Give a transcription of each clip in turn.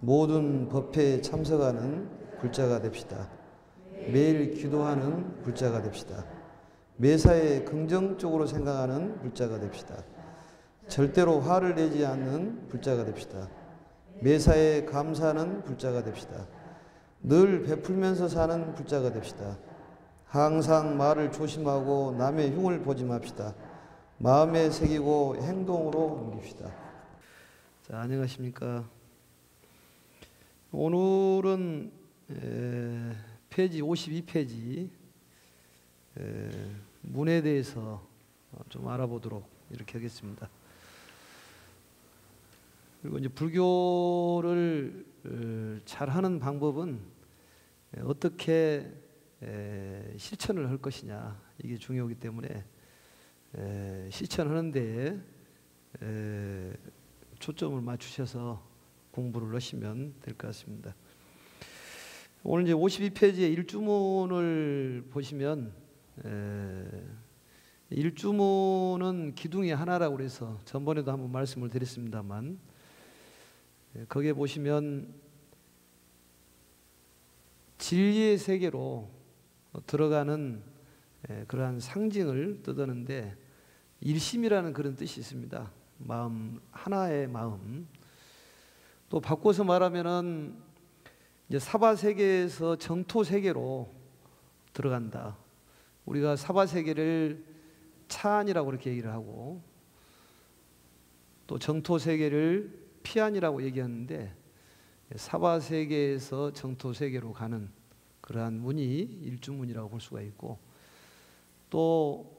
모든 법회에 참석하는 불자가 됩시다. 매일 기도하는 불자가 됩시다. 매사에 긍정적으로 생각하는 불자가 됩시다. 절대로 화를 내지 않는 불자가 됩시다. 매사에 감사하는 불자가 됩시다. 늘 베풀면서 사는 불자가 됩시다. 항상 말을 조심하고 남의 흉을 보지 맙시다. 마음에 새기고 행동으로 옮깁시다. 자, 안녕하십니까. 오늘은 에, 페이지 52페이지 에, 문에 대해서 좀 알아보도록 이렇게 하겠습니다. 그리고 이제 불교를 잘 하는 방법은 어떻게 에, 실천을 할 것이냐 이게 중요하기 때문에 에, 실천하는데 초점을 맞추셔서 공부를 하시면 될 것 같습니다. 오늘 이제 52페이지의 일주문을 보시면 에, 일주문은 기둥이 하나라고 그래서 전번에도 한번 말씀을 드렸습니다만 에, 거기에 보시면 진리의 세계로 들어가는 에, 그러한 상징을 뜯었는데 일심이라는 그런 뜻이 있습니다. 마음 하나의 마음 또 바꿔서 말하면은 이제 사바 세계에서 정토 세계로 들어간다. 우리가 사바 세계를 차안이라고 그렇게 얘기를 하고 또 정토 세계를 피안이라고 얘기하는데 사바 세계에서 정토 세계로 가는 그러한 문이 일주문이라고 볼 수가 있고 또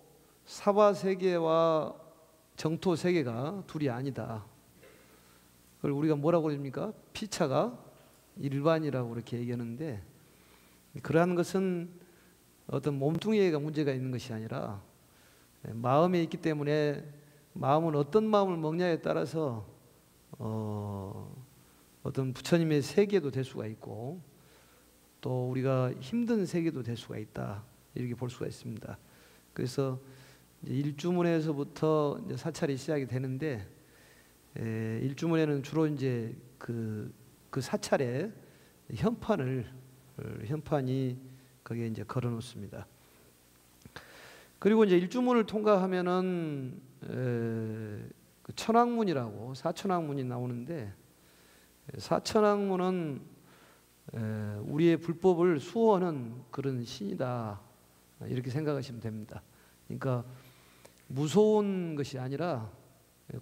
사바 세계와 정토 세계가 둘이 아니다. 그걸 우리가 뭐라고 그럽니까? 피차가 일반이라고 그렇게 얘기하는데 그러한 것은 어떤 몸뚱이가 문제가 있는 것이 아니라 마음에 있기 때문에 마음은 어떤 마음을 먹냐에 따라서 어, 어떤 부처님의 세계도 될 수가 있고 또 우리가 힘든 세계도 될 수가 있다 이렇게 볼 수가 있습니다. 그래서 일주문에서부터 사찰이 시작이 되는데 에, 일주문에는 주로 이제 그, 그 사찰에 현판을 어, 현판이 거기에 이제 걸어 놓습니다. 그리고 이제 일주문을 통과하면은 에, 그 천왕문이라고 사천왕문이 나오는데 사천왕문은 에, 우리의 불법을 수호하는 그런 신이다 이렇게 생각하시면 됩니다. 그러니까 무서운 것이 아니라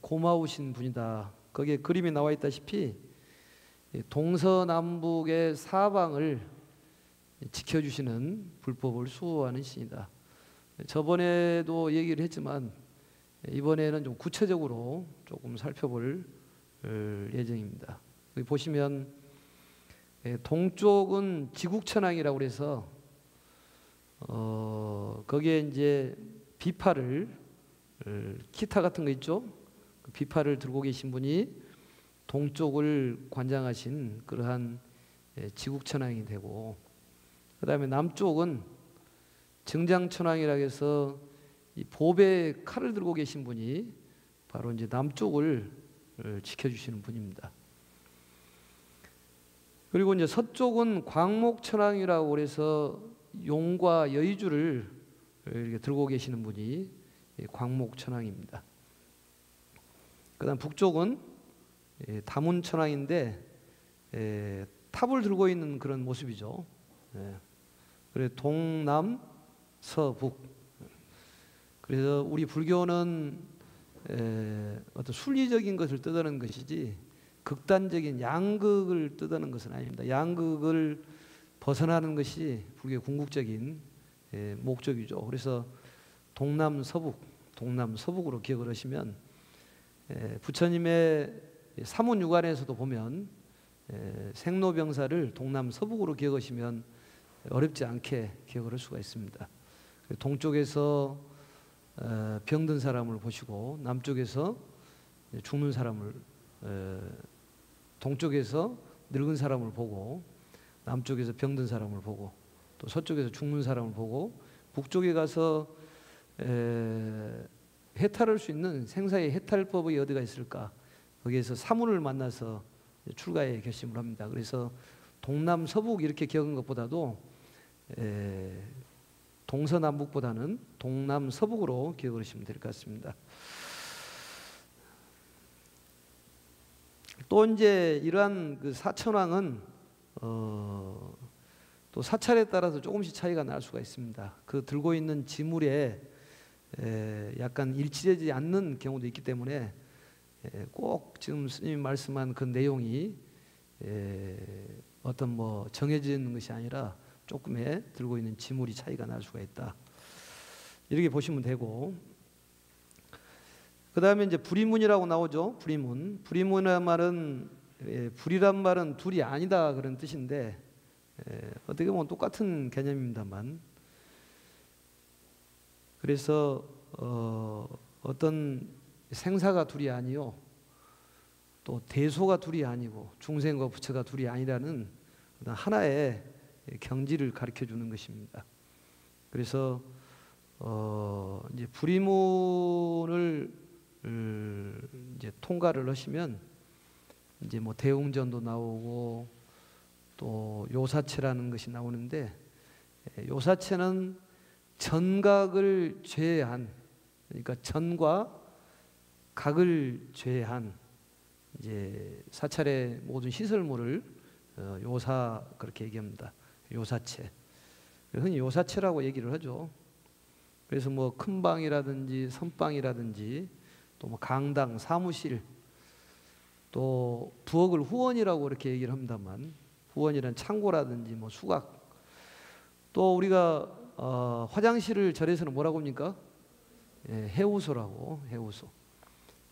고마우신 분이다. 거기에 그림이 나와 있다시피 동서남북의 사방을 지켜주시는 불법을 수호하는 신이다. 저번에도 얘기를 했지만 이번에는 좀 구체적으로 조금 살펴볼 어, 예정입니다. 여기 보시면 동쪽은 지국천왕이라고 그래서 어, 거기에 이제 비파를 어, 기타 같은 거 있죠? 그 비파를 들고 계신 분이 동쪽을 관장하신 그러한 예, 지국천왕이 되고 그 다음에 남쪽은 정장천왕이라 해서 이 보배 칼을 들고 계신 분이 바로 이제 남쪽을 어, 지켜주시는 분입니다. 그리고 이제 서쪽은 광목천왕이라고 그래서 용과 여의주를 이렇게 들고 계시는 분이 광목천왕입니다. 그다음 북쪽은 예, 다문천왕인데 예, 탑을 들고 있는 그런 모습이죠. 예. 그래 동남 서북. 그래서 우리 불교는 어떤 순리적인 것을 뜻하는 것이지 극단적인 양극을 뜻하는 것은 아닙니다. 양극을 벗어나는 것이 불교의 궁극적인 목적이죠. 그래서 동남 서북, 동남 서북으로 기억을 하시면 예, 부처님의 사문유관에서도 보면 예, 생로병사를 동남 서북으로 기억하시면 어렵지 않게 기억을 할 수가 있습니다. 동쪽에서 어, 병든 사람을 보시고 남쪽에서 죽는 사람을 어, 동쪽에서 늙은 사람을 보고 남쪽에서 병든 사람을 보고 또 서쪽에서 죽는 사람을 보고 북쪽에 가서 에, 해탈할 수 있는 생사의 해탈법이 어디가 있을까? 거기에서 사물을 만나서 출가에 결심을 합니다. 그래서 동남 서북 이렇게 기억한 것보다도 에, 동서남북보다는 동남 서북으로 기억을 하시면 될 것 같습니다. 또 이제 이러한 그 사천왕은 어, 또 사찰에 따라서 조금씩 차이가 날 수가 있습니다. 그 들고 있는 지물에 에, 약간 일치되지 않는 경우도 있기 때문에 에, 꼭 지금 스님 말씀한 그 내용이 에, 어떤 뭐 정해진 것이 아니라 조금의 들고 있는 지물이 차이가 날 수가 있다. 이렇게 보시면 되고 그 다음에 이제 불이문이라고 나오죠. 불이문. 불이문이란 말은 예, 불이란 말은 둘이 아니다 그런 뜻인데 예, 어떻게 보면 똑같은 개념입니다만 그래서 어, 어떤 생사가 둘이 아니요 또 대소가 둘이 아니고 중생과 부처가 둘이 아니라는 하나의 경지를 가르쳐 주는 것입니다. 그래서 어, 이제 불이문을 이제 통과를 하시면 이제 뭐 대웅전도 나오고 또 요사체라는 것이 나오는데 예, 요사체는 전각을 제한 그러니까 전과 각을 제한 이제 사찰의 모든 시설물을 어, 요사 그렇게 얘기합니다. 요사체. 흔히 요사체라고 얘기를 하죠. 그래서 뭐 큰 방이라든지 선방이라든지 또 뭐 강당, 사무실, 또 부엌을 후원이라고 이렇게 얘기를 합니다만 후원이란 창고라든지 뭐 수각, 또 우리가 어, 화장실을 절에서는 뭐라고 합니까? 예, 해우소라고 해우소.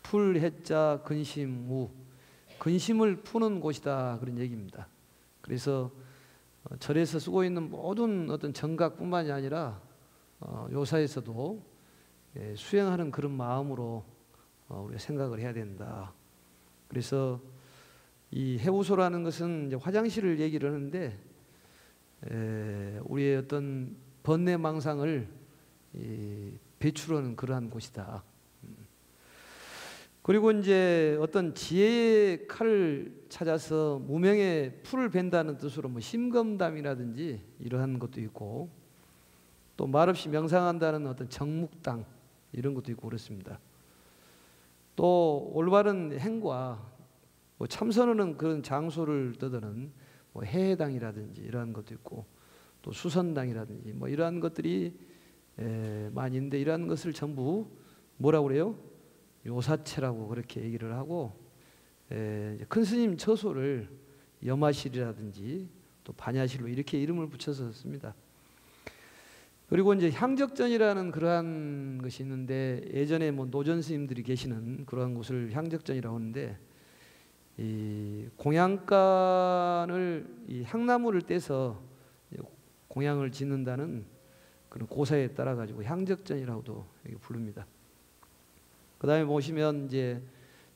풀, 해자, 근심, 우. 근심을 푸는 곳이다 그런 얘기입니다. 그래서 어, 절에서 쓰고 있는 모든 어떤 정각뿐만이 아니라 어, 요사에서도 예, 수행하는 그런 마음으로 어, 우리가 생각을 해야 된다. 그래서 이 해우소라는 것은 화장실을 얘기를 하는데 에, 우리의 어떤 번뇌 망상을 이, 배출하는 그러한 곳이다. 음. 그리고 이제 어떤 지혜의 칼을 찾아서 무명의 풀을 벤다는 뜻으로 뭐 심검담이라든지 이러한 것도 있고 또 말없이 명상한다는 어떤 정묵당 이런 것도 있고 그렇습니다. 또 올바른 행과 뭐 참선하는 그런 장소를 떠드는 뭐 해당이라든지 이러한 것도 있고 또 수선당이라든지 뭐 이러한 것들이 에, 많이 있는데 이러한 것을 전부 뭐라고 그래요? 요사체라고 그렇게 얘기를 하고 에, 큰 스님 처소를 염화실이라든지 또 반야실로 이렇게 이름을 붙여서 씁니다. 그리고 이제 향적전이라는 그러한 것이 있는데 예전에 뭐 노전 스님들이 계시는 그러한 곳을 향적전이라고 하는데 이 공양간을 이 향나무를 떼서 공양을 짓는다는 그런 고사에 따라 가지고 향적전이라고도 부릅니다. 그 다음에 보시면 이제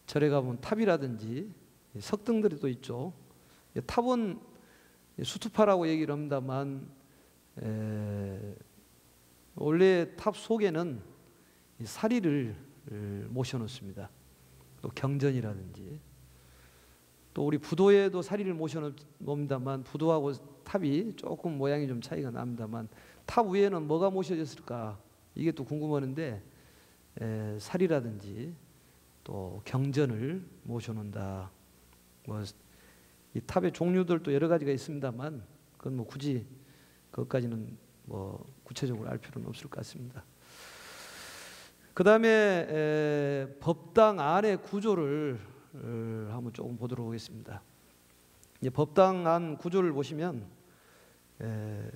절에 가보면 탑이라든지 석등들이 또 있죠. 탑은 수투파라고 얘기를 합니다만 에, 원래 탑 속에는 사리를 모셔놓습니다. 또 경전이라든지 또 우리 부도에도 사리를 모셔놓습니다만 부도하고 탑이 조금 모양이 좀 차이가 납니다만 탑 위에는 뭐가 모셔졌을까 이게 또 궁금하는데 에, 사리라든지 또 경전을 모셔놓는다. 뭐 이 탑의 종류들도 여러 가지가 있습니다만 그건 뭐 굳이 그것까지는 뭐 구체적으로 알 필요는 없을 것 같습니다. 그 다음에 법당 안의 구조를 어, 한번 조금 보도록 하겠습니다. 법당 안 구조를 보시면 에,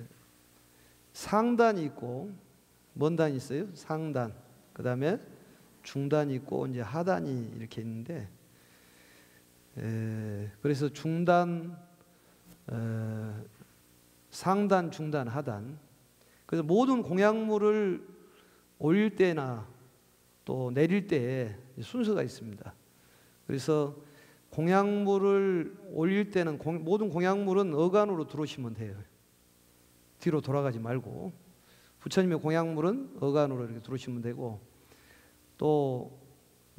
상단이 있고 먼 단이 있어요. 상단. 그 다음에 중단이 있고 이제 하단이 이렇게 있는데 에, 그래서 중단, 에, 상단, 중단, 하단 그래서 모든 공약물을 올릴 때나 또 내릴 때에 순서가 있습니다. 그래서 공약물을 올릴 때는 공, 모든 공약물은 어간으로 들어오시면 돼요. 뒤로 돌아가지 말고 부처님의 공약물은 어간으로 이렇게 들어오시면 되고 또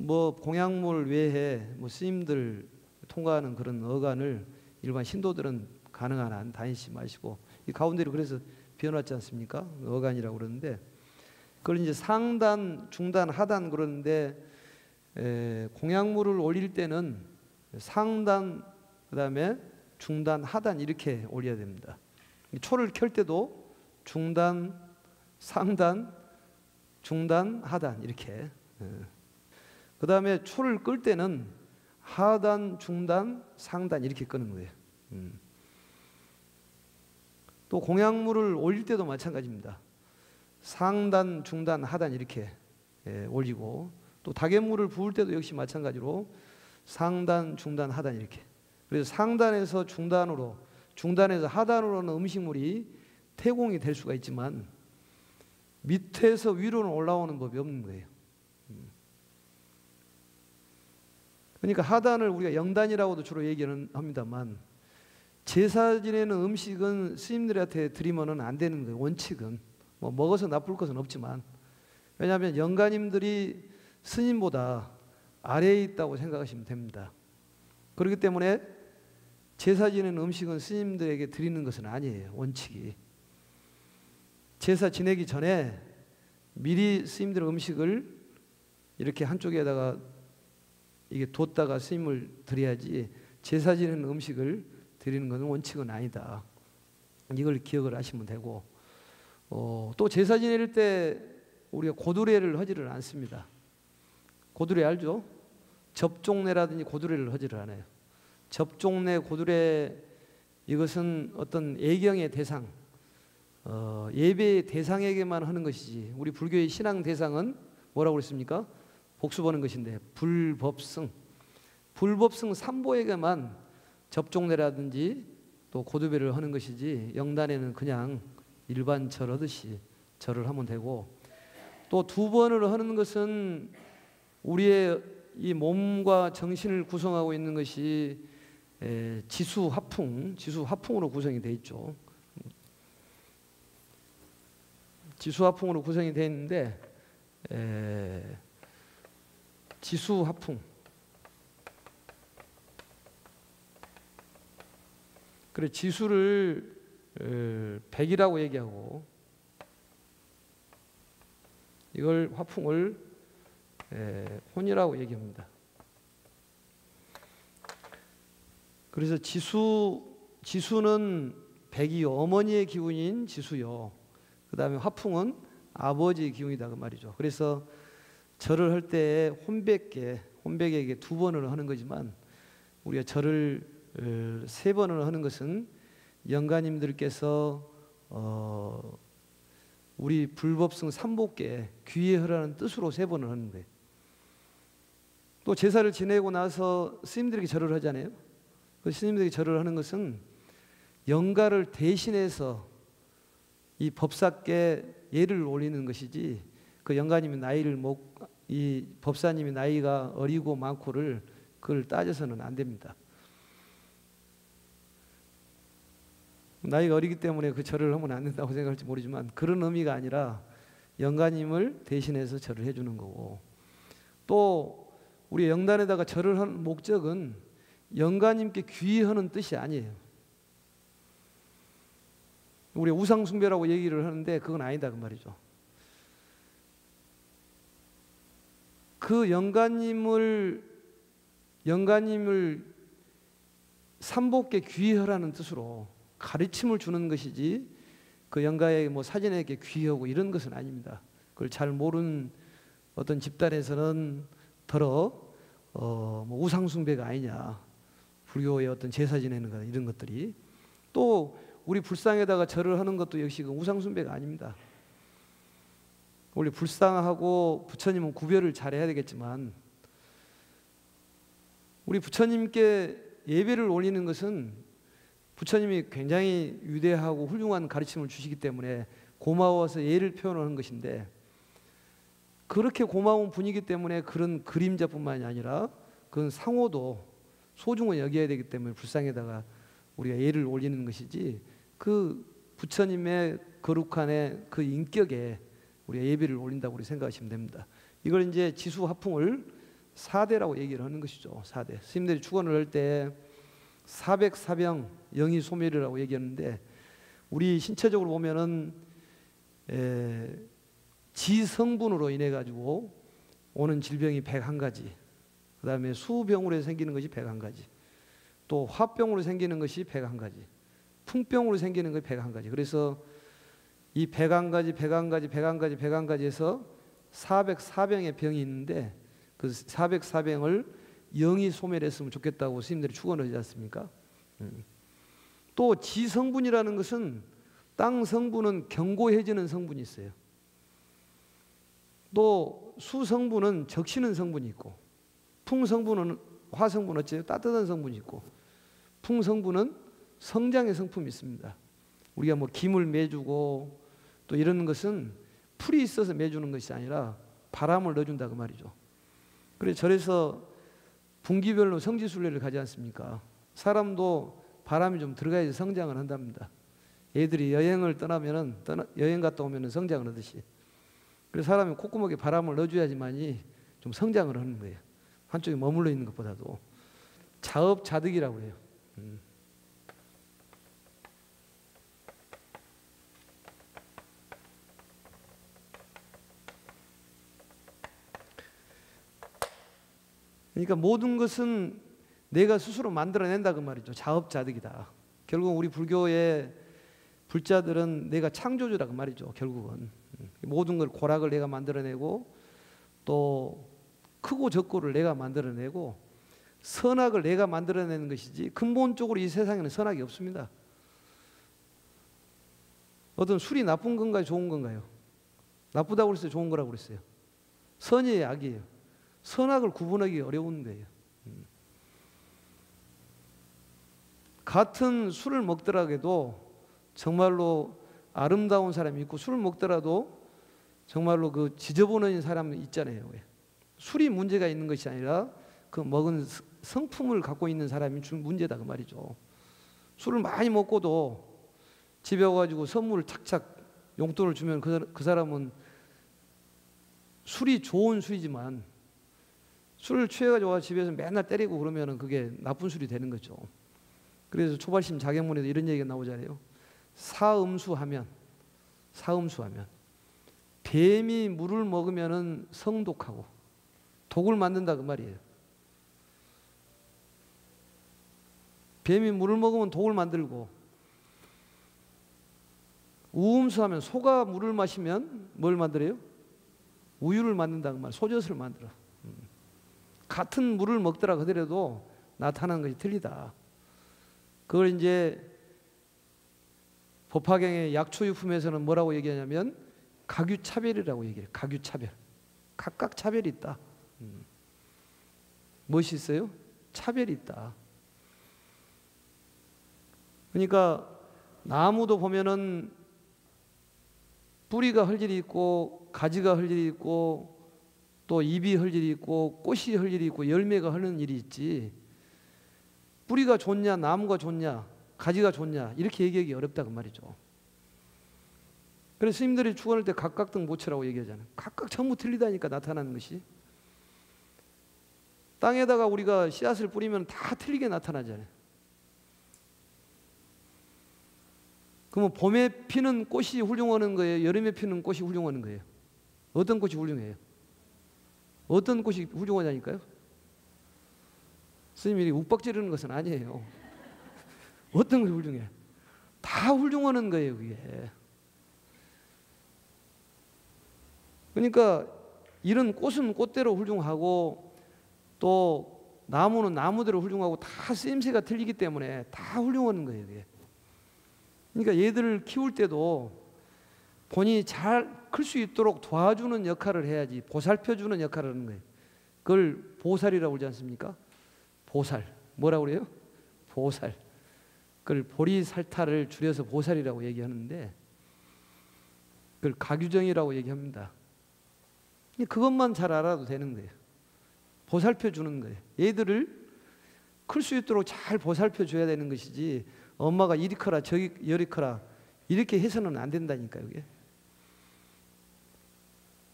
뭐 공약물 외에 뭐 스님들 통과하는 그런 어간을 일반 신도들은 가능한 한 다니시 마시고 이 가운데로 그래서 비워놨지 않습니까? 어간이라고 그러는데 그걸 이제 상단, 중단, 하단 그러는데 에, 공약물을 올릴 때는 상단 그다음에 중단, 하단 이렇게 올려야 됩니다. 초를 켤 때도 중단, 상단, 중단, 하단 이렇게. 그 다음에 초를 끌 때는 하단, 중단, 상단 이렇게 끄는 거예요. 음. 또 공약물을 올릴 때도 마찬가지입니다. 상단, 중단, 하단 이렇게 예, 올리고 또 다개물을 부을 때도 역시 마찬가지로 상단, 중단, 하단 이렇게. 그래서 상단에서 중단으로, 중단에서 하단으로는 음식물이 태공이 될 수가 있지만 밑에서 위로는 올라오는 법이 없는 거예요. 음. 그러니까 하단을 우리가 영단이라고도 주로 얘기는 합니다만 제사 지내는 음식은 스님들한테 드리면은 안 되는 거예요. 원칙은 뭐 먹어서 나쁠 것은 없지만 왜냐하면 영가님들이 스님보다 아래에 있다고 생각하시면 됩니다. 그렇기 때문에 제사 지내는 음식은 스님들에게 드리는 것은 아니에요. 원칙이. 제사 지내기 전에 미리 스님들 음식을 이렇게 한쪽에다가 이게 뒀다가 스님을 드려야지 제사 지내는 음식을 드리는 것은 원칙은 아니다. 이걸 기억을 하시면 되고 어, 또 제사 지낼 때 우리가 고두례를 하지를 않습니다. 고두례 알죠? 접종례라든지 고두례를 하지를 않아요. 접종례, 고두례 이것은 어떤 예경의 대상, 어, 예배의 대상에게만 하는 것이지 우리 불교의 신앙 대상은 뭐라고 그랬습니까? 복수 보는 것인데 불법승, 불법승 삼보에게만 접종례라든지 또 고두배를 하는 것이지 영단에는 그냥 일반 절 하듯이 절을 하면 되고 또 두 번을 하는 것은 우리의 이 몸과 정신을 구성하고 있는 것이 지수 화풍, 지수 화풍으로 구성이 되어 있죠. 지수 화풍으로 구성이 되어 있는데 에, 지수 화풍 그래 지수를 100이라고 얘기하고 이걸 화풍을 혼이라고 얘기합니다. 그래서 지수 지수는 백이 어머니의 기운인 지수요. 그다음에 화풍은 아버지의 기운이다 그 말이죠. 그래서 절을 할 때 혼백계 혼백에게 두 번을 하는 거지만 우리가 절을 세 번을 하는 것은 영가님들께서 어 우리 불법승 삼복계 귀회하라는 뜻으로 세 번을 하는 거예요. 또 제사를 지내고 나서 스님들에게 절을 하잖아요. 그 스님들에게 절을 하는 것은 영가를 대신해서 이 법사께 예를 올리는 것이지 그 영가님이 나이를 먹이 법사님이 나이가 어리고 많고를 그걸 따져서는 안 됩니다. 나이가 어리기 때문에 그 절을 하면 안 된다고 생각할지 모르지만 그런 의미가 아니라 영가님을 대신해서 절을 해주는 거고 또 우리 영단에다가 절을 하는 목적은 영가님께 귀하는 뜻이 아니에요. 우리 우상숭배라고 얘기를 하는데 그건 아니다 그 말이죠. 그 영가님을 영가님을 삼복계 귀하라는 뜻으로 가르침을 주는 것이지 그 영가의 뭐 사진에게 귀하고 이런 것은 아닙니다. 그걸 잘 모르는 어떤 집단에서는 더러 어, 뭐 우상숭배가 아니냐 불교의 어떤 제사 지내는 것 이런 것들이 또 우리 불상에다가 절을 하는 것도 역시 그 우상숭배가 아닙니다. 원래 불상하고 부처님은 구별을 잘해야 되겠지만 우리 부처님께 예배를 올리는 것은 부처님이 굉장히 위대하고 훌륭한 가르침을 주시기 때문에 고마워서 예를 표현하는 것인데 그렇게 고마운 분위기 때문에 그런 그림자뿐만이 아니라 그건 상호도 소중히 여겨야 되기 때문에 불상에다가 우리가 예를 올리는 것이지 그 부처님의 거룩한의 그 인격에 우리가 예배를 올린다고 우리 생각하시면 됩니다. 이걸 이제 지수 화풍을 4대라고 얘기를 하는 것이죠. 4대. 스님들이 축원을 할때 사백사병 영이 소멸이라고 얘기하는데 우리 신체적으로 보면은 에, 지성분으로 인해 가지고 오는 질병이 101가지. 그다음에 수병으로 생기는 것이 101가지. 또 화병으로 생기는 것이 101가지. 풍병으로 생기는 것이 101가지. 그래서 이 101가지, 101가지, 101가지, 101가지에서 404병의 병이 있는데 그 404병을 영이 소멸했으면 좋겠다고 스님들이 축원하지 않습니까? 음. 또 지성분이라는 것은 땅 성분은 견고해지는 성분이 있어요. 또 수성분은 적시는 성분이 있고 풍성분은 화성분 어째요? 따뜻한 성분이 있고 풍성분은 성장의 성품이 있습니다. 우리가 뭐 김을 매주고 또 이런 것은 풀이 있어서 매주는 것이 아니라 바람을 넣어준다 그 말이죠. 그래 절에서 분기별로 성지순례를 가지 않습니까? 사람도 바람이 좀 들어가야지 성장을 한답니다. 애들이 여행을 떠나면은 떠나, 여행 갔다 오면은 성장을 하듯이. 그래서 사람이 콧구멍에 바람을 넣어줘야지만이 좀 성장을 하는 거예요. 한쪽에 머물러 있는 것보다도 자업자득이라고 해요. 음. 그러니까 모든 것은 내가 스스로 만들어낸다 그 말이죠. 자업자득이다. 결국 우리 불교의 불자들은 내가 창조주다 그 말이죠. 결국은 모든 걸 고락을 내가 만들어내고 또 크고 적고를 내가 만들어내고 선악을 내가 만들어내는 것이지 근본적으로 이 세상에는 선악이 없습니다. 어떤 술이 나쁜 건가요? 좋은 건가요? 나쁘다고 그랬어요? 좋은 거라고 그랬어요? 선이에요? 악이에요? 선악을 구분하기 어려운 거예요. 음. 같은 술을 먹더라도 정말로 아름다운 사람이 있고 술을 먹더라도 정말로 그 지저분한 사람 있잖아요. 술이 문제가 있는 것이 아니라 그 먹은 성품을 갖고 있는 사람이 문제다 그 말이죠. 술을 많이 먹고도 집에 와가지고 선물을 착착 용돈을 주면 그, 그 사람은 술이 좋은 술이지만 술을 취해가지고 집에서 맨날 때리고 그러면은 그게 나쁜 술이 되는 거죠. 그래서 초발심 자격문에도 이런 얘기가 나오잖아요. 사음수하면 사음수하면 뱀이 물을 먹으면은 성독하고 독을 만든다 그 말이에요. 뱀이 물을 먹으면 독을 만들고 우음수하면 소가 물을 마시면 뭘 만들어요? 우유를 만든다 그 말, 소젖을 만들어. 같은 물을 먹더라 그더라도 나타나는 것이 틀리다. 그걸 이제 법화경의 약초유품에서는 뭐라고 얘기하냐면 가규차별이라고 얘기해요. 가규차별. 각각 차별이 있다. 음. 무엇이 있어요? 차별이 있다. 그러니까 나무도 보면은 뿌리가 헐 일이 있고 가지가 헐 일이 있고 또 잎이 흘 일이 있고 꽃이 흘 일이 있고 열매가 흐르는 일이 있지. 뿌리가 좋냐, 나무가 좋냐, 가지가 좋냐 이렇게 얘기하기 어렵다 그 말이죠. 그래서 스님들이 축원할 때 각각 등 모처라고 얘기하잖아요. 각각 전부 틀리다니까 나타나는 것이. 땅에다가 우리가 씨앗을 뿌리면 다 틀리게 나타나잖아요. 그러면 봄에 피는 꽃이 훌륭하는 거예요? 여름에 피는 꽃이 훌륭하는 거예요? 어떤 꽃이 훌륭해요? 어떤 곳이 훌륭하냐니까요? 스님이 욱박 지르는 것은 아니에요. 어떤 것이 훌륭해? 다 훌륭하는 거예요, 그게. 그러니까 이런 꽃은 꽃대로 훌륭하고 또 나무는 나무대로 훌륭하고 다 쓰임새가 틀리기 때문에 다 훌륭한 거예요, 그게. 그러니까 얘들을 키울 때도 본인이 잘 클 수 있도록 도와주는 역할을 해야지 보살펴주는 역할을 하는 거예요. 그걸 보살이라고 그러지 않습니까? 보살. 뭐라고 그래요? 보살. 그걸 보리살타를 줄여서 보살이라고 얘기하는데 그걸 가규정이라고 얘기합니다. 그것만 잘 알아도 되는 거예요. 보살펴 주는 거예요. 얘들을 클 수 있도록 잘 보살펴 줘야 되는 것이지 엄마가 이리 커라 저리 여리 커라 이렇게 해서는 안 된다니까요. 이게.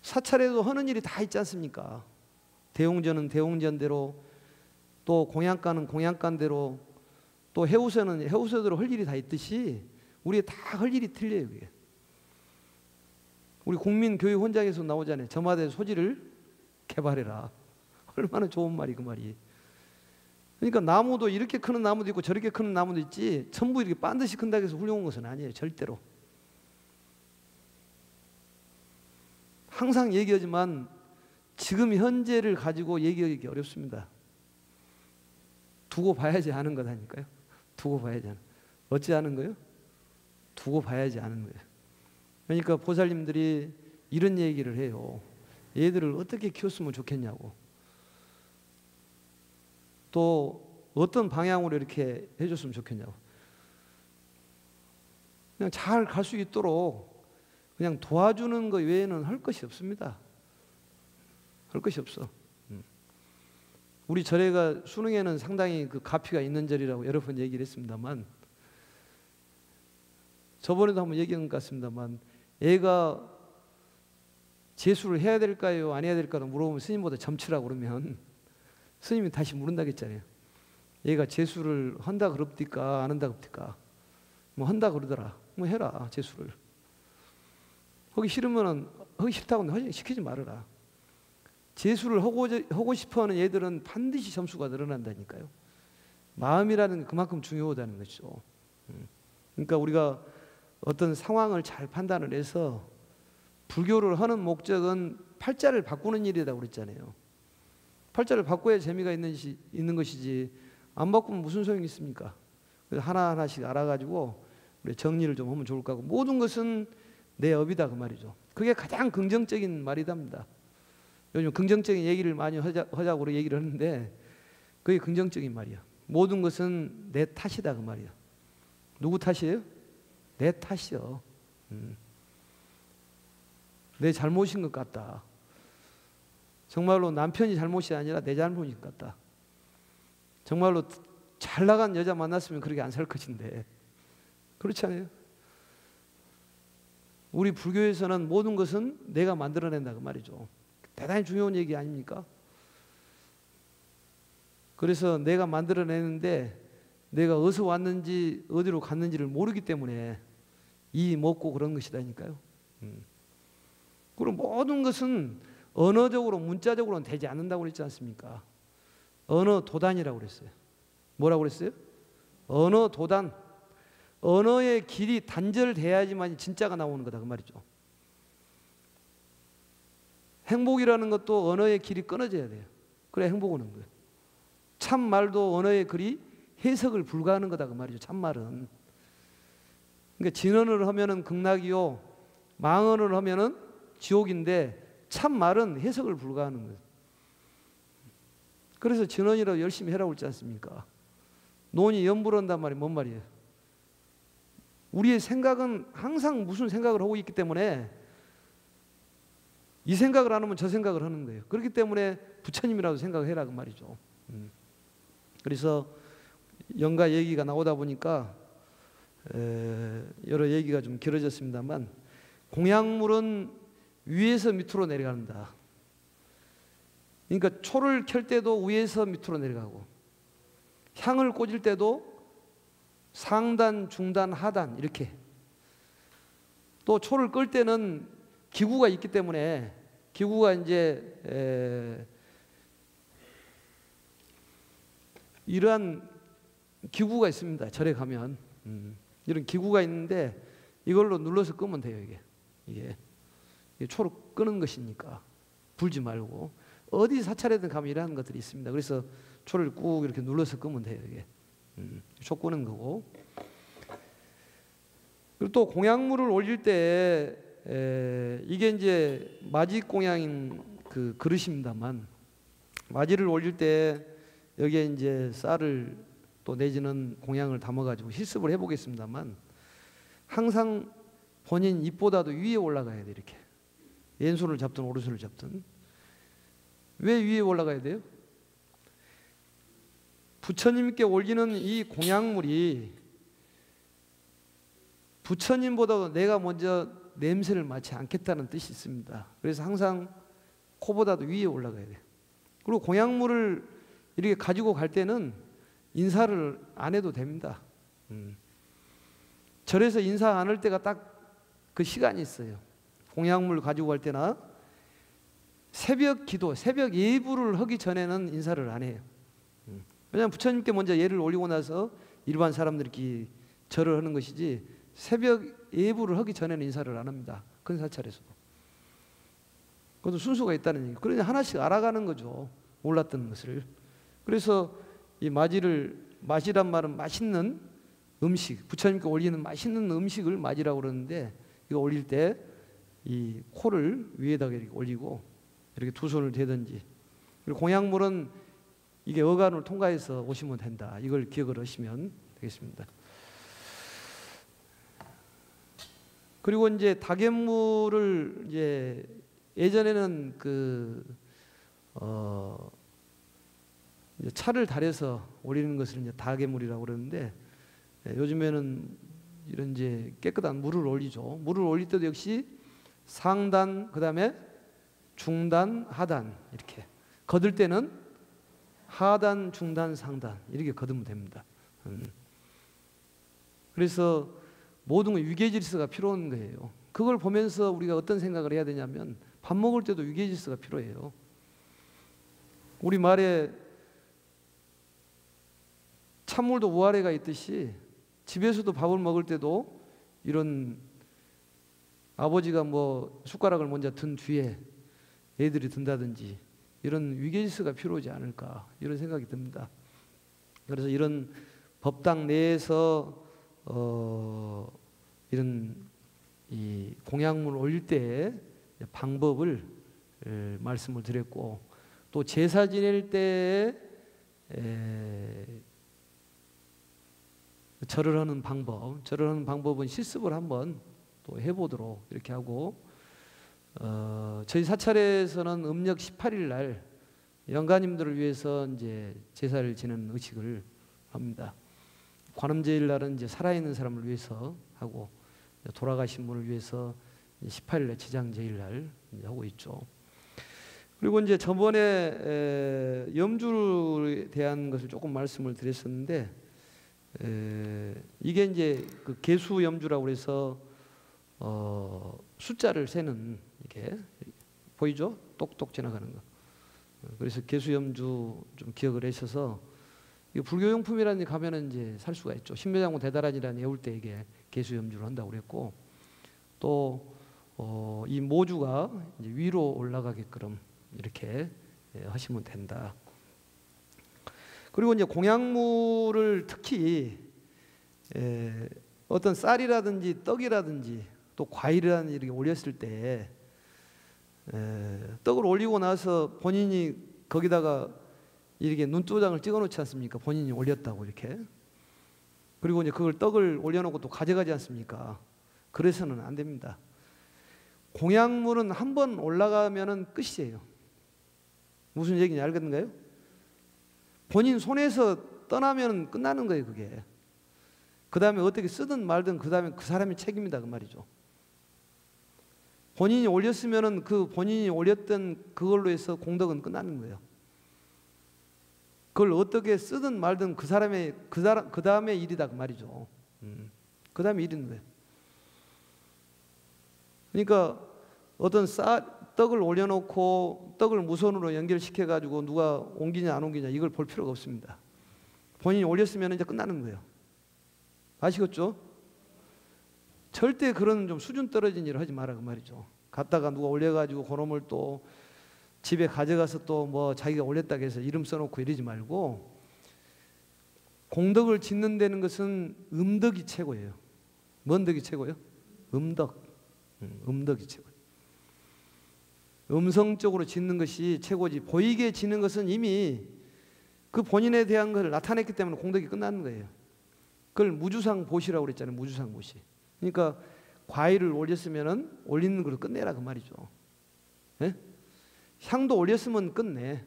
사찰에도 하는 일이 다 있지 않습니까? 대웅전은 대웅전대로 또 공양가는 공양가대로 또 해우서는 해우서대로 할 일이 다 있듯이 우리 다 할 일이 틀려요. 그게. 우리 국민교육 헌장에서 나오잖아요. 저마다의 소질을 개발해라. 얼마나 좋은 말이 그 말이. 그러니까 나무도 이렇게 크는 나무도 있고 저렇게 크는 나무도 있지 전부 이렇게 반드시 큰다고 해서 훌륭한 것은 아니에요. 절대로. 항상 얘기하지만 지금 현재를 가지고 얘기하기 어렵습니다. 두고 봐야지 하는 거다니까요. 두고 봐야지 하는. 어찌 하는 거요? 두고 봐야지 하는 거예요. 그러니까 보살님들이 이런 얘기를 해요. 얘들을 어떻게 키웠으면 좋겠냐고. 또 어떤 방향으로 이렇게 해줬으면 좋겠냐고. 그냥 잘 갈 수 있도록 그냥 도와주는 것 외에는 할 것이 없습니다. 할 것이 없어. 음. 우리 절에가 수능에는 상당히 그 가피가 있는 절이라고 여러 번 얘기를 했습니다만 저번에도 한번 얘기한 것 같습니다만 애가 재수를 해야 될까요? 안 해야 될까요? 물어보면 스님보다 점치라고 그러면 스님이 다시 물은다겠잖아요. 얘가 재수를 한다 그럽니까? 안 한다 그럽니까? 뭐 한다 그러더라. 뭐 해라 재수를. 하기 싫으면은 하기 싫다고 시키지 말아라. 재수를 하고 하고 싶어하는 애들은 반드시 점수가 늘어난다니까요. 마음이라는 게 그만큼 중요하다는 거죠. 음. 그러니까 우리가 어떤 상황을 잘 판단을 해서 불교를 하는 목적은 팔자를 바꾸는 일이라고 그랬잖아요. 팔자를 바꿔야 재미가 있는, 시, 있는 것이지 안 바꾸면 무슨 소용이 있습니까? 하나하나씩 알아가지고 정리를 좀 하면 좋을 거고 모든 것은 내 업이다 그 말이죠. 그게 가장 긍정적인 말이답니다. 요즘 긍정적인 얘기를 많이 하자, 하자고 얘기를 하는데 그게 긍정적인 말이야. 모든 것은 내 탓이다 그 말이야. 누구 탓이에요? 내 탓이요. 음. 내 잘못인 것 같다. 정말로 남편이 잘못이 아니라 내 잘못인 것 같다. 정말로 잘 나간 여자 만났으면 그렇게 안 살 것인데 그렇지 않아요? 우리 불교에서는 모든 것은 내가 만들어낸다 그 말이죠. 대단히 중요한 얘기 아닙니까? 그래서 내가 만들어내는데 내가 어디서 왔는지 어디로 갔는지를 모르기 때문에 이 먹고 그런 것이다니까요. 음. 그럼 모든 것은 언어적으로 문자적으로는 되지 않는다고 그랬지 않습니까? 언어 도단이라고 그랬어요. 뭐라고 그랬어요? 언어 도단. 언어의 길이 단절돼야지만 진짜가 나오는 거다 그 말이죠. 행복이라는 것도 언어의 길이 끊어져야 돼요. 그래 행복 오는 거예요. 참 말도 언어의 글이 해석을 불가하는 거다 그 말이죠. 참 말은. 그러니까 진언을 하면은 극락이요, 망언을 하면은 지옥인데 참 말은 해석을 불가하는 거예요. 그래서 진언이라도 열심히 해라고 그러지 않습니까? 논이 연불한단 말이 뭔 말이에요? 우리의 생각은 항상 무슨 생각을 하고 있기 때문에 이 생각을 안 하면 저 생각을 하는 거예요. 그렇기 때문에 부처님이라도 생각을 해라 그 말이죠. 음. 그래서 영가 얘기가 나오다 보니까 여러 얘기가 좀 길어졌습니다만 공약물은 위에서 밑으로 내려간다. 그러니까 초를 켤 때도 위에서 밑으로 내려가고 향을 꽂을 때도 상단, 중단, 하단 이렇게 또 초를 끌 때는 기구가 있기 때문에 기구가 이제 이러한 기구가 있습니다. 절에 가면 음. 이런 기구가 있는데 이걸로 눌러서 끄면 돼요 이게 이게, 이게 초로 끄는 것이니까 불지 말고 어디 사찰에든 가면 이러한 것들이 있습니다. 그래서 초를 꾹 이렇게 눌러서 끄면 돼요 이게 음, 초 끄는 거고. 그리고 또 공양물을 올릴 때 에, 이게 이제 마지 공양인 그 그릇입니다만 마지를 올릴 때 여기에 이제 쌀을 또 내지는 공양을 담아가지고 실습을 해보겠습니다만 항상 본인 입보다도 위에 올라가야 돼 이렇게. 왼손을 잡든 오른손을 잡든. 왜 위에 올라가야 돼요? 부처님께 올리는 이 공약물이 부처님보다 내가 먼저 냄새를 맡지 않겠다는 뜻이 있습니다. 그래서 항상 코보다도 위에 올라가야 돼요. 그리고 공약물을 이렇게 가지고 갈 때는 인사를 안 해도 됩니다. 음. 절에서 인사 안 할 때가 딱 그 시간이 있어요. 공약물 가지고 갈 때나 새벽 기도, 새벽 예부를 하기 전에는 인사를 안 해요. 음. 왜냐하면 부처님께 먼저 예를 올리고 나서 일반 사람들이 절을 하는 것이지 새벽 예부를 하기 전에는 인사를 안 합니다. 큰 사찰에서도. 그것도 순서가 있다는 얘기. 그러니 하나씩 알아가는 거죠. 몰랐던 것을. 그래서 이 마지를 마지란 말은 맛있는 음식, 부처님께 올리는 맛있는 음식을 마지라고 그러는데 이거 올릴 때 이 코를 위에다가 이렇게 올리고 이렇게 두 손을 대든지 그리고 공약물은 이게 어간을 통과해서 오시면 된다. 이걸 기억을 하시면 되겠습니다. 그리고 이제 다갯물을 이제 예전에는 그 어, 차를 달여서 올리는 것을 이제 다개물이라고 그러는데 예, 요즘에는 이런 이제 깨끗한 물을 올리죠. 물을 올릴 때도 역시 상단 그다음에 중단 하단 이렇게 거들 때는 하단 중단 상단 이렇게 거두면 됩니다. 음. 그래서 모든 건 위계 질서가 필요한 거예요. 그걸 보면서 우리가 어떤 생각을 해야 되냐면 밥 먹을 때도 위계 질서가 필요해요. 우리 말에 찬물도 우아래가 있듯이 집에서도 밥을 먹을 때도 이런 아버지가 뭐 숟가락을 먼저 든 뒤에 애들이 든다든지 이런 위계질서가 필요하지 않을까 이런 생각이 듭니다. 그래서 이런 법당 내에서 어 이런 이 공약물을 올릴 때 방법을 말씀을 드렸고 또 제사 지낼 때 절을 하는 방법, 절을 하는 방법은 실습을 한번 또 해보도록 이렇게 하고 어, 저희 사찰에서는 음력 18일 날 영가님들을 위해서 이제 제사를 지내는 의식을 합니다. 관음제일 날은 이제 살아있는 사람을 위해서 하고 돌아가신 분을 위해서 18일에 지장제일 날 하고 있죠. 그리고 이제 저번에 염주에 대한 것을 조금 말씀을 드렸었는데 에, 이게 이제 그 개수 염주라고 해서 어, 숫자를 세는 이게 보이죠? 똑똑 지나가는 거. 그래서 개수 염주 좀 기억을 하셔서 이 불교 용품이라는 데 가면은 이제 살 수가 있죠. 신묘장군 대다란이라는 애울 때 이게 개수 염주를 한다고 그랬고 또이 어, 모주가 위로 올라가게끔 이렇게 예, 하시면 된다. 그리고 이제 공약물을 특히 에, 어떤 쌀이라든지 떡이라든지 또 과일이라든지 이렇게 올렸을 때 에, 떡을 올리고 나서 본인이 거기다가 이렇게 눈도장을 찍어 놓지 않습니까? 본인이 올렸다고 이렇게. 그리고 이제 그걸 떡을 올려놓고 또 가져가지 않습니까? 그래서는 안 됩니다. 공약물은 한 번 올라가면은 끝이에요. 무슨 얘기인지 알겠는가요? 본인 손에서 떠나면 끝나는 거예요, 그게. 그 다음에 어떻게 쓰든 말든 그 다음에 그 사람이 책임이다, 그 말이죠. 본인이 올렸으면은 그 본인이 올렸던 그걸로 해서 공덕은 끝나는 거예요. 그걸 어떻게 쓰든 말든 그 사람의 그 사람 그 다음에 일이다 그 말이죠. 음. 그 다음에 일인 거예요. 그러니까 어떤 쌀 떡을 올려놓고 떡을 무선으로 연결시켜 가지고 누가 옮기냐 안 옮기냐 이걸 볼 필요가 없습니다. 본인이 올렸으면 이제 끝나는 거예요. 아시겠죠? 절대 그런 좀 수준 떨어진 일을 하지 마라 그 말이죠. 갔다가 누가 올려가지고 그놈을 또 집에 가져가서 또 뭐 자기가 올렸다고 해서 이름 써놓고 이러지 말고 공덕을 짓는다는 것은 음덕이 최고예요. 뭔 덕이 최고요? 음덕. 음, 음덕이 최고. 음성적으로 짓는 것이 최고지 보이게 짓는 것은 이미 그 본인에 대한 것을 나타냈기 때문에 공덕이 끝나는 거예요. 그걸 무주상 보시라고 그랬잖아요. 무주상 보시. 그러니까 과일을 올렸으면은 올리는 걸로 끝내라 그 말이죠. 예? 향도 올렸으면 끝내.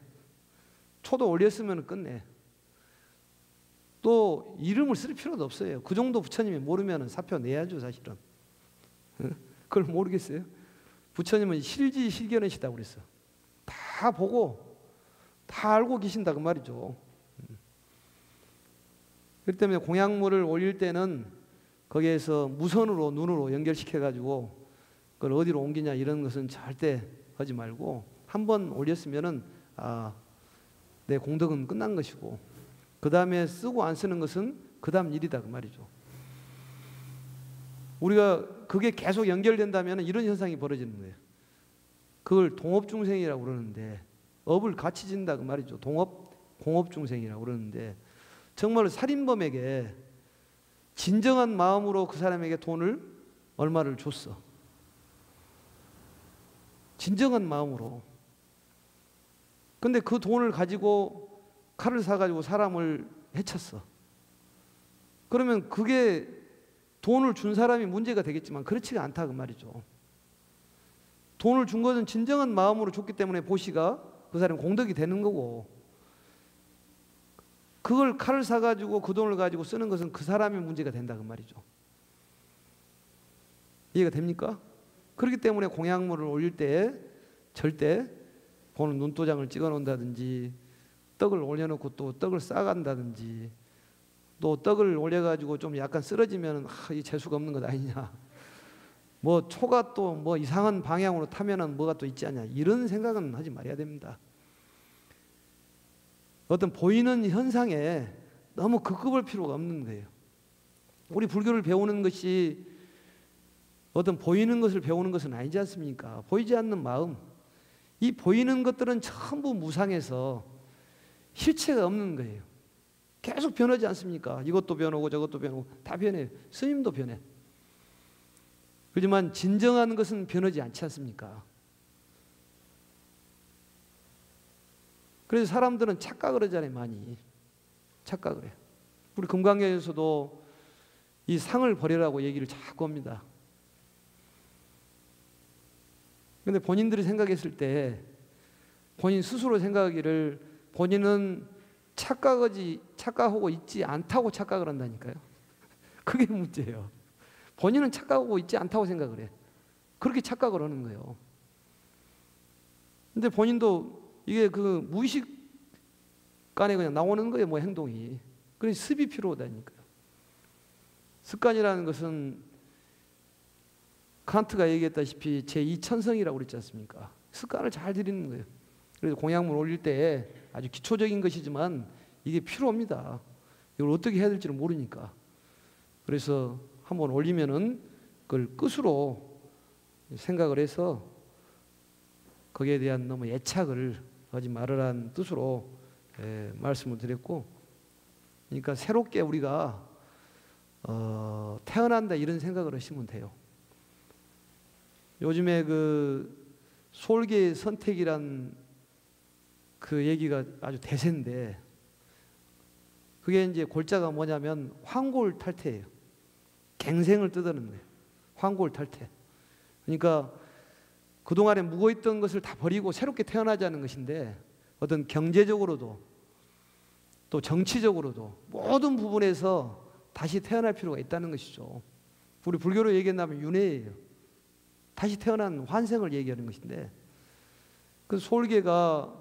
초도 올렸으면 끝내. 또 이름을 쓸 필요도 없어요. 그 정도 부처님이 모르면 사표 내야죠, 사실은. 예? 그걸 모르겠어요. 부처님은 실지 실견이시다고 그랬어. 다 보고 다 알고 계신다 그 말이죠. 그렇기 때문에 공약물을 올릴 때는 거기에서 무선으로 눈으로 연결시켜 가지고 그걸 어디로 옮기냐 이런 것은 절대 하지 말고 한 번 올렸으면은 아, 내 공덕은 끝난 것이고 그 다음에 쓰고 안 쓰는 것은 그 다음 일이다 그 말이죠. 우리가 그게 계속 연결된다면 이런 현상이 벌어지는 거예요. 그걸 동업중생이라고 그러는데 업을 같이 진다 그 말이죠. 동업 공업중생이라고 그러는데 정말 살인범에게 진정한 마음으로 그 사람에게 돈을 얼마를 줬어. 진정한 마음으로. 근데 그 돈을 가지고 칼을 사가지고 사람을 해쳤어. 그러면 그게 돈을 준 사람이 문제가 되겠지만 그렇지가 않다 그 말이죠. 돈을 준 것은 진정한 마음으로 줬기 때문에 보시가 그 사람 공덕이 되는 거고 그걸 칼을 사가지고 그 돈을 가지고 쓰는 것은 그 사람의 문제가 된다 그 말이죠. 이해가 됩니까? 그렇기 때문에 공약물을 올릴 때 절대 보는 눈도장을 찍어 놓는다든지 떡을 올려놓고 또 떡을 싸간다든지 또 떡을 올려가지고 좀 약간 쓰러지면 아, 이 재수가 없는 것 아니냐. 뭐 초가 또 뭐 이상한 방향으로 타면은 뭐가 또 있지 않냐. 이런 생각은 하지 말아야 됩니다. 어떤 보이는 현상에 너무 급급할 필요가 없는 거예요. 우리 불교를 배우는 것이 어떤 보이는 것을 배우는 것은 아니지 않습니까? 보이지 않는 마음. 이 보이는 것들은 전부 무상해서 실체가 없는 거예요. 계속 변하지 않습니까? 이것도 변하고 저것도 변하고 다 변해요. 스님도 변해. 그렇지만 진정한 것은 변하지 않지 않습니까? 그래서 사람들은 착각을 하잖아요, 많이. 착각을 해요. 우리 금강경에서도 이 상을 버리라고 얘기를 자꾸 합니다. 근데 본인들이 생각했을 때 본인 스스로 생각하기를 본인은 착각하지 착각하고 있지 않다고 착각을 한다니까요. 그게 문제예요. 본인은 착각하고 있지 않다고 생각을 해. 그렇게 착각을 하는 거예요. 근데 본인도 이게 그 무의식 간에 그냥 나오는 거예요, 뭐 행동이. 그래서 습이 필요하다니까요. 습관이라는 것은 칸트가 얘기했다시피 제2천성이라고 그랬지 않습니까? 습관을 잘 들이는 거예요. 그래서 공약물 올릴 때 아주 기초적인 것이지만 이게 필요합니다. 이걸 어떻게 해야 될지를 모르니까. 그래서 한번 올리면은 그걸 끝으로 생각을 해서 거기에 대한 너무 애착을 하지 말으라는 뜻으로 예, 말씀을 드렸고, 그러니까 새롭게 우리가 어, 태어난다 이런 생각을 하시면 돼요. 요즘에 그 솔개 선택이란 그 얘기가 아주 대세인데 그게 이제 골자가 뭐냐면 황골 탈퇴예요. 갱생을 뜯어는 거예요. 황골 탈퇴. 그러니까 그동안에 묵어있던 것을 다 버리고 새롭게 태어나자는 것인데 어떤 경제적으로도 또 정치적으로도 모든 부분에서 다시 태어날 필요가 있다는 것이죠. 우리 불교로 얘기한다면 윤회예요. 다시 태어난 환생을 얘기하는 것인데 그 솔개가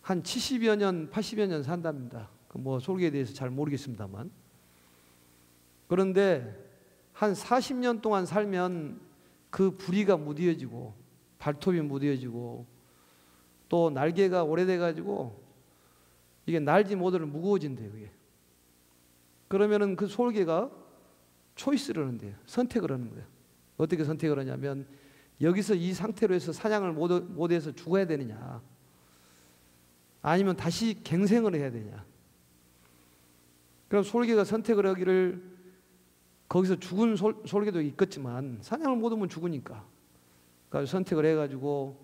한 70여 년, 80여 년 산답니다. 그 뭐 솔개에 대해서 잘 모르겠습니다만. 그런데 한 40년 동안 살면 그 부리가 무뎌지고 발톱이 무뎌지고 또 날개가 오래돼 가지고 이게 날지 못하는 무거워진대요, 그게. 그러면은 그 솔개가 초이스를 하는데요. 선택을 하는 거예요. 어떻게 선택을 하냐면 여기서 이 상태로 해서 사냥을 못, 못해서 죽어야 되느냐 아니면 다시 갱생을 해야 되냐 그럼 솔개가 선택을 하기를 거기서 죽은 솔, 솔개도 있겠지만 사냥을 못하면 죽으니까 그래서 선택을 해가지고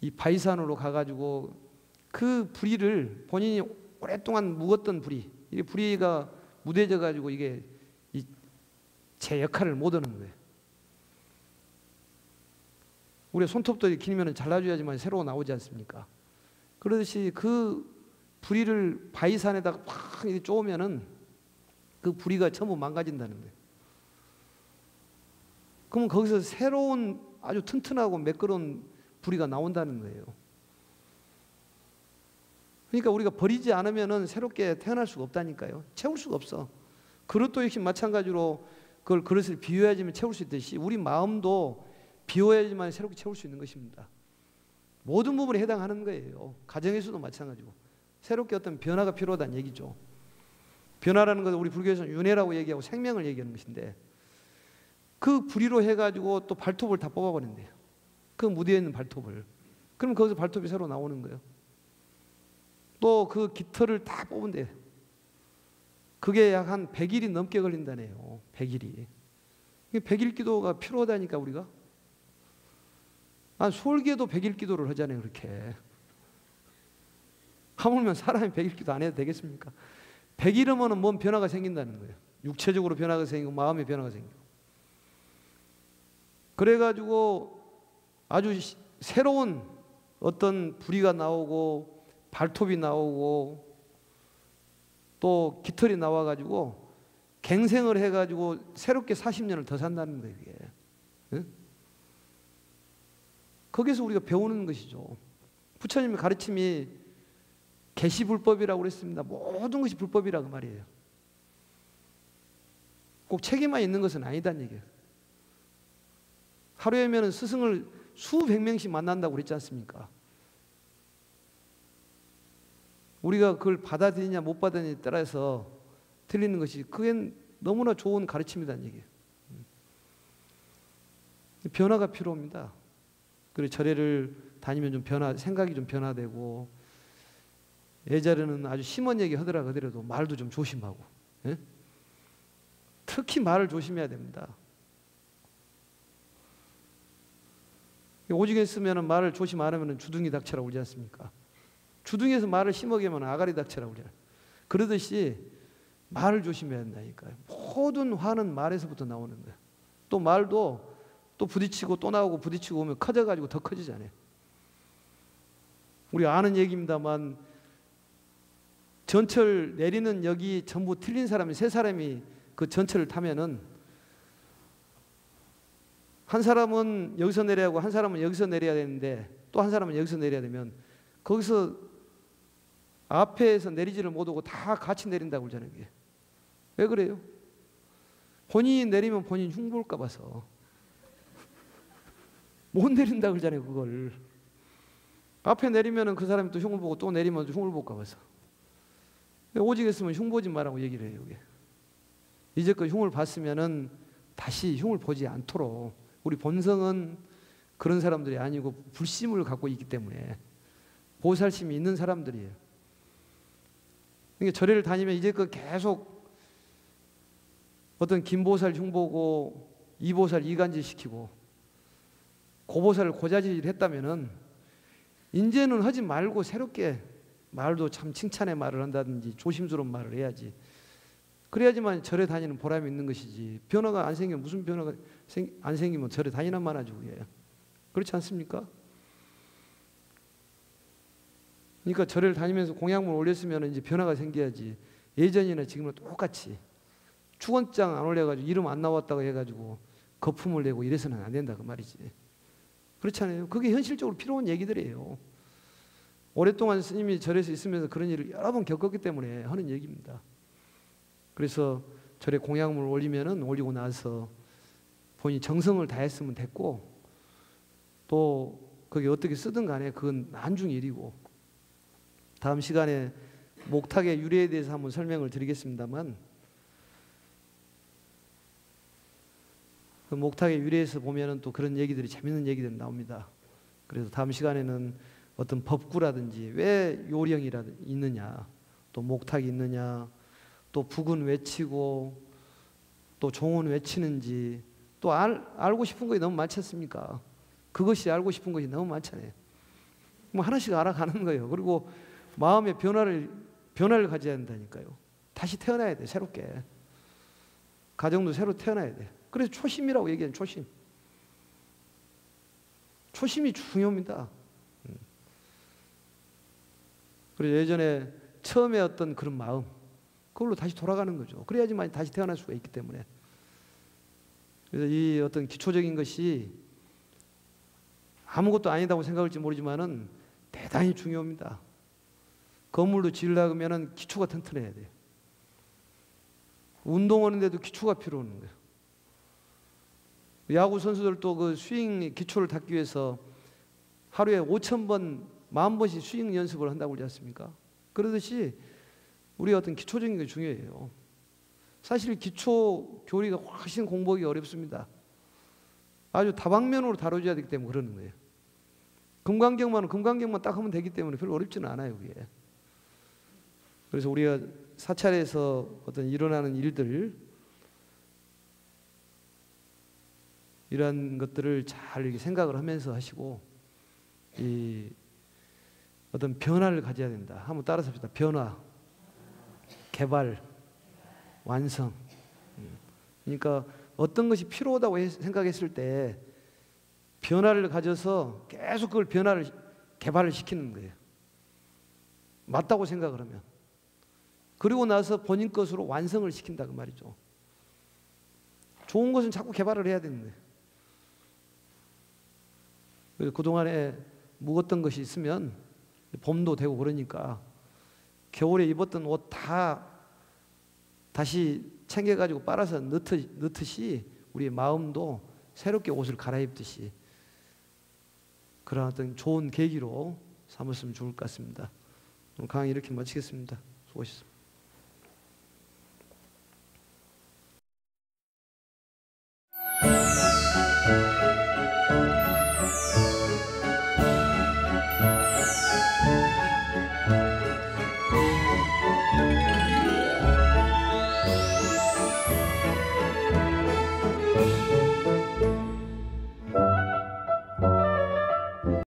이 바이산으로 가가지고 그 부리를 본인이 오랫동안 묵었던 부리 이 부리가 무뎌져 가지고 이게 제 역할을 못 하는 거예요. 우리 손톱도 길면 잘라줘야지만 새로 나오지 않습니까? 그러듯이 그 부리를 바위산에다가 팍 쪼으면은 그 부리가 전부 망가진다는 거예요. 그러면 거기서 새로운 아주 튼튼하고 매끄러운 부리가 나온다는 거예요. 그러니까 우리가 버리지 않으면은 새롭게 태어날 수가 없다니까요. 채울 수가 없어. 그릇도 역시 마찬가지로 그걸 그릇을 비워야지만 채울 수 있듯이 우리 마음도 비워야지만 새롭게 채울 수 있는 것입니다. 모든 부분에 해당하는 거예요. 가정에서도 마찬가지고 새롭게 어떤 변화가 필요하다는 얘기죠. 변화라는 것은 우리 불교에서는 윤회라고 얘기하고 생명을 얘기하는 것인데 그 불의로 해가지고 또 발톱을 다 뽑아버린대요. 그 무대에 있는 발톱을. 그럼 거기서 발톱이 새로 나오는 거예요. 또 그 깃털을 다 뽑은대요. 그게 약 한 100일이 넘게 걸린다네요. 100일이. 100일 기도가 필요하다니까 우리가. 아, 솔기에도 100일 기도를 하잖아요, 그렇게. 하물며 사람이 100일 기도 안 해도 되겠습니까? 100일이면 뭔 변화가 생긴다는 거예요. 육체적으로 변화가 생기고 마음의 변화가 생기고. 그래가지고 아주 새로운 어떤 부리가 나오고 발톱이 나오고 또 깃털이 나와가지고 갱생을 해가지고 새롭게 40년을 더 산다는 거예요. 이게. 응? 거기서 우리가 배우는 것이죠. 부처님의 가르침이 계시불법이라고 그랬습니다. 모든 것이 불법이라고 말이에요. 꼭 책에만 있는 것은 아니다는 얘기예요. 하루에면 스승을 수백 명씩 만난다고 그랬지 않습니까? 우리가 그걸 받아들이냐 못 받아들이냐에 따라서 틀리는 것이 그게 너무나 좋은 가르침이라는 얘기예요. 변화가 필요합니다. 그리고 절에를 다니면 좀 변화, 생각이 좀 변화되고 예전에는 아주 심한 얘기 하더라 하더라도 말도 좀 조심하고 예? 특히 말을 조심해야 됩니다. 오직에 쓰면 말을 조심 안 하면 주둥이 닥쳐라 오지 않습니까? 주둥이에서 말을 심하게 하면 아가리 닥쳐라 오잖아. 그러듯이 말을 조심해야 된다니까요. 모든 화는 말에서부터 나오는 거예요. 또 말도 또 부딪히고 또 나오고 부딪히고 오면 커져가지고 더 커지잖아요. 우리 아는 얘기입니다만 전철 내리는 여기 전부 틀린 사람이 세 사람이 그 전철을 타면은 한 사람은 여기서 내려야 하고 한 사람은 여기서 내려야 되는데 또 한 사람은 여기서 내려야 되면 거기서 앞에서 내리지를 못하고 다 같이 내린다고 그러잖아요. 이게. 왜 그래요? 본인이 내리면 본인 흉볼까 봐서 못 내린다 그러잖아요. 그걸 앞에 내리면은 그 사람이 또 흉을 보고 또 내리면 흉을 볼까 봐서 오직 했으면 흉 보지 말라고 얘기를 해요. 이게. 이제껏 흉을 봤으면은 다시 흉을 보지 않도록 우리 본성은 그런 사람들이 아니고 불심을 갖고 있기 때문에 보살심이 있는 사람들이에요. 그러니까 절에를 다니면 이제껏 계속 어떤 김보살 흉보고 이보살 이간질 시키고 고보살을 고자질 했다면은 이제는 하지 말고 새롭게 말도 참 칭찬의 말을 한다든지 조심스러운 말을 해야지. 그래야지만 절에 다니는 보람이 있는 것이지. 변화가 안 생기면 무슨 변화가 생, 안 생기면 절에 다니란 말하지 그게. 그렇지 않습니까? 그러니까 절을 다니면서 공약물 올렸으면 이제 변화가 생겨야지. 예전이나 지금은 똑같이 축원장 안 올려가지고 이름 안 나왔다고 해가지고 거품을 내고 이래서는 안 된다 그 말이지. 그렇잖아요. 그게 현실적으로 필요한 얘기들이에요. 오랫동안 스님이 절에서 있으면서 그런 일을 여러 번 겪었기 때문에 하는 얘기입니다. 그래서 절에 공약물 올리면은 올리고 나서 본인이 정성을 다했으면 됐고 또 그게 어떻게 쓰든 간에 그건 난중 일이고 다음 시간에 목탁의 유래에 대해서 한번 설명을 드리겠습니다만 그 목탁의 유래에서 보면은 또 그런 얘기들이 재밌는 얘기들이 나옵니다. 그래서 다음 시간에는 어떤 법구라든지 왜 요령이 있느냐, 또 목탁이 있느냐, 또 북은 외치고 또 종은 외치는지 또 알, 알고 싶은 것이 너무 많지 않습니까? 그것이 알고 싶은 것이 너무 많잖아요. 뭐 하나씩 알아가는 거예요. 그리고 마음의 변화를 변화를 가져야 한다니까요. 다시 태어나야 돼 새롭게. 가정도 새로 태어나야 돼. 그래서 초심이라고 얘기하는 초심. 초심이 중요합니다. 음. 그래서 예전에 처음에 어떤 그런 마음, 그걸로 다시 돌아가는 거죠. 그래야지만 다시 태어날 수가 있기 때문에. 그래서 이 어떤 기초적인 것이 아무것도 아니다고 생각할지 모르지만은 대단히 중요합니다. 건물도 지으려고 하면은 기초가 튼튼해야 돼요. 운동하는데도 기초가 필요한 거예요. 야구 선수들도 그 스윙 기초를 닦기 위해서 하루에 5천 번, 만 번씩 스윙 연습을 한다고 그러지 않습니까? 그러듯이 우리 어떤 기초적인 게 중요해요. 사실 기초 교리가 훨씬 공부하기 어렵습니다. 아주 다방면으로 다뤄줘야 되기 때문에 그러는 거예요. 금강경만 금강경만 딱 하면 되기 때문에 별로 어렵지는 않아요, 그게. 그래서 우리가 사찰에서 어떤 일어나는 일들 이러한 것들을 잘 이렇게 생각을 하면서 하시고 이 어떤 변화를 가져야 된다. 한번 따라서 합시다. 변화, 개발, 완성. 음. 그러니까 어떤 것이 필요하다고 생각했을 때 변화를 가져서 계속 그걸 변화를 개발을 시키는 거예요. 맞다고 생각을 하면. 그리고 나서 본인 것으로 완성을 시킨다 그 말이죠. 좋은 것은 자꾸 개발을 해야 되는 거예요. 그래서 그동안에 묵었던 것이 있으면 봄도 되고 그러니까 겨울에 입었던 옷 다 다시 챙겨가지고 빨아서 넣듯, 넣듯이 우리의 마음도 새롭게 옷을 갈아입듯이 그런 어떤 좋은 계기로 삼았으면 좋을 것 같습니다. 강의 이렇게 마치겠습니다. 수고하셨습니다.